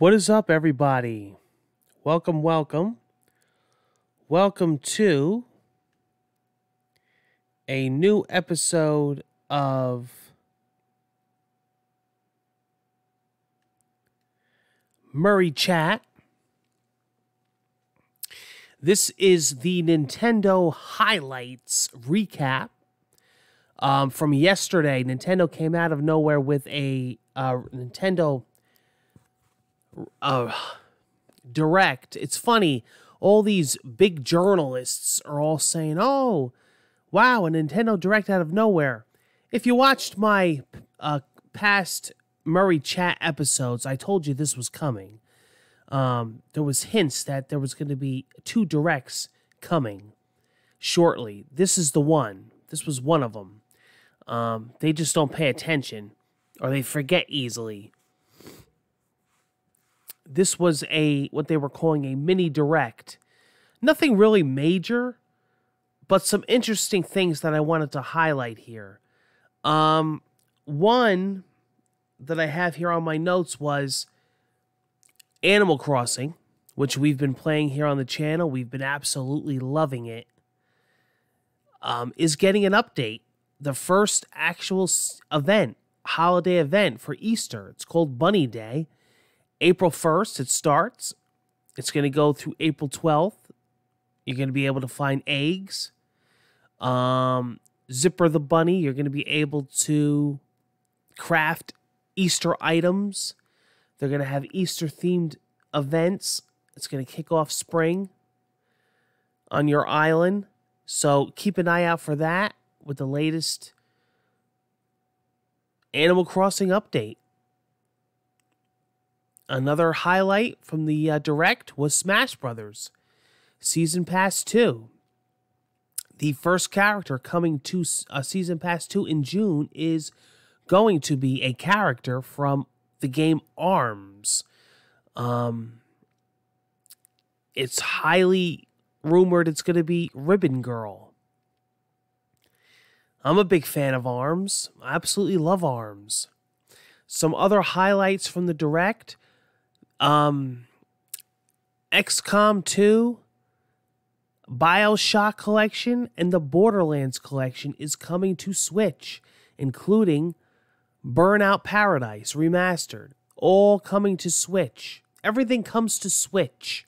What is up, everybody? Welcome, welcome. Welcome to a new episode of Murray Chat. This is the Nintendo highlights recap um, from yesterday. Nintendo came out of nowhere with a uh, Nintendo uh, direct. It's funny. All these big journalists are all saying, "Oh, wow, a Nintendo direct out of nowhere." If you watched my uh, past Murray chat episodes, I told you this was coming um, there was hints that there was going to be two directs coming shortly. This is the one. This was one of them. Um, they just don't pay attention or they forget easily. This was a what they were calling a mini direct. Nothing really major, but some interesting things that I wanted to highlight here. Um, one that I have here on my notes was Animal Crossing, which we've been playing here on the channel, we've been absolutely loving it. Um, is getting an update. The first actual event, holiday event for Easter. It's called Bunny Day. April 1st, it starts. It's going to go through April 12th. You're going to be able to find eggs. Um, Zipper the Bunny, you're going to be able to craft Easter items. They're going to have Easter themed events. It's going to kick off spring on your island. So keep an eye out for that with the latest Animal Crossing update. Another highlight from the uh, direct was Smash Brothers Season Pass 2. The first character coming to uh, Season Pass 2 in June is going to be a character from the game Arms. Um, it's highly rumored it's going to be Ribbon Girl. I'm a big fan of Arms. I absolutely love Arms. Some other highlights from the direct. Um, XCOM 2, Bioshock Collection, and the Borderlands Collection is coming to Switch, including Burnout Paradise Remastered, all coming to Switch. Everything comes to Switch.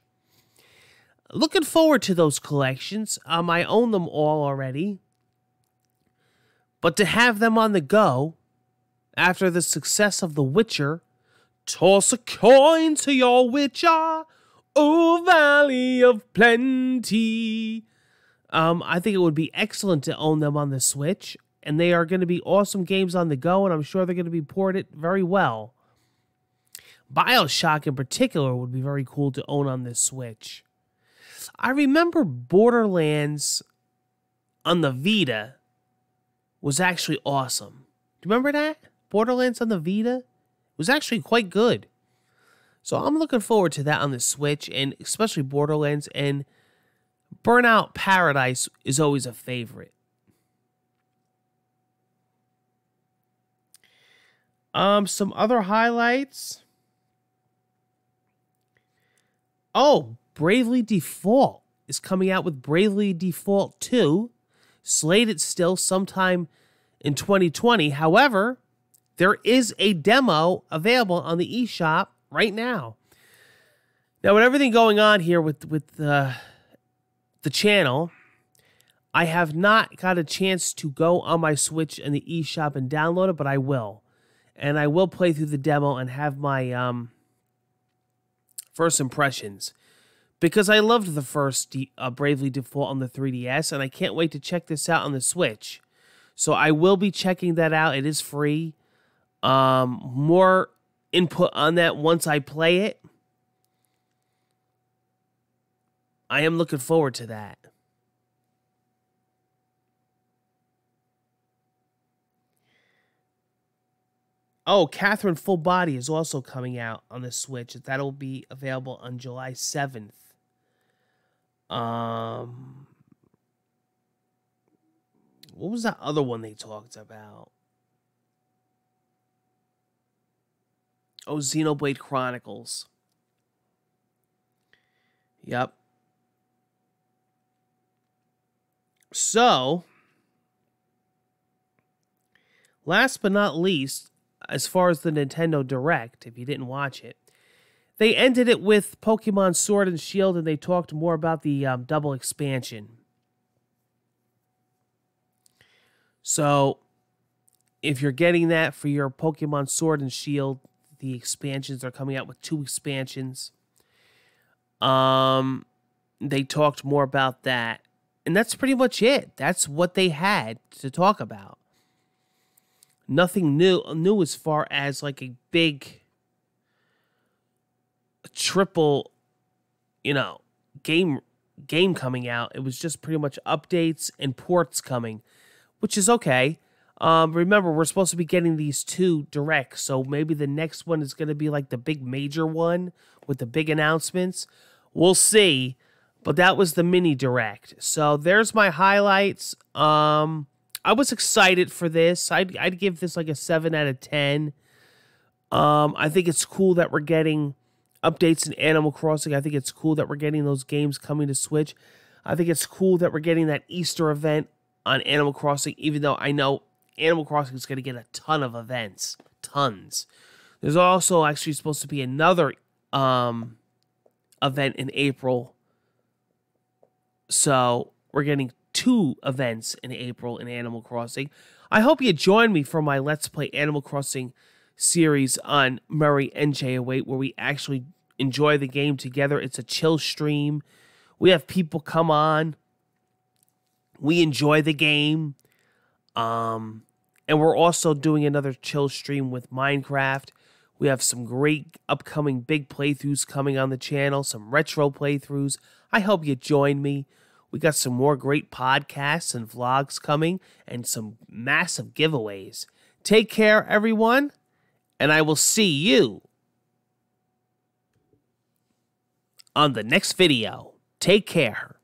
Looking forward to those collections. Um, I own them all already. But to have them on the go after the success of The Witcher, toss a coin to your Witcher, oh Valley of Plenty. Um, I think it would be excellent to own them on the Switch and they are going to be awesome games on the go, and I'm sure they're going to be ported very well. Bioshock in particular would be very cool to own on this Switch. I remember Borderlands on the Vita was actually awesome. Do you remember that? Borderlands on the Vita was actually quite good. So I'm looking forward to that on the Switch, and especially Borderlands and Burnout Paradise is always a favorite. Um, some other highlights. Oh, Bravely Default is coming out with Bravely Default 2, slated still sometime in 2020. However, there is a demo available on the eShop right now. Now, with everything going on here with with uh, the channel, I have not got a chance to go on my Switch and the eShop and download it, but I will and I will play through the demo and have my um, first impressions because I loved the first uh, Bravely Default on the 3DS, and I can't wait to check this out on the Switch. So I will be checking that out. It is free. Um, more input on that once I play it. I am looking forward to that. Oh, Catherine Full Body is also coming out on the Switch. That'll be available on July 7th. Um What was that other one they talked about? Oh, Xenoblade Chronicles. Yep. So, last but not least, as far as the Nintendo Direct, if you didn't watch it, they ended it with Pokemon Sword and Shield and they talked more about the um, double expansion. So, if you're getting that for your Pokemon Sword and Shield, the expansions are coming out with two expansions. Um, they talked more about that, and that's pretty much it. That's what they had to talk about. Nothing new, new as far as like a big triple, you know, game game coming out. It was just pretty much updates and ports coming, which is okay. Um, remember, we're supposed to be getting these two direct, so maybe the next one is going to be like the big major one with the big announcements. We'll see. But that was the mini direct. So there's my highlights. Um, I was excited for this. I'd, I'd give this like a 7 out of 10. Um, I think it's cool that we're getting updates in Animal Crossing. I think it's cool that we're getting those games coming to Switch. I think it's cool that we're getting that Easter event on Animal Crossing, even though I know Animal Crossing is going to get a ton of events, tons. There's also actually supposed to be another um, event in April. So we're getting two events in April in Animal Crossing. I hope you join me for my Let's Play Animal Crossing series on Murray NJ08, where we actually enjoy the game together. It's a chill stream. We have people come on. We enjoy the game. Um, and we're also doing another chill stream with Minecraft. We have some great upcoming big playthroughs coming on the channel, some retro playthroughs. I hope you join me. We got some more great podcasts and vlogs coming and some massive giveaways. Take care, everyone, and I will see you on the next video. Take care.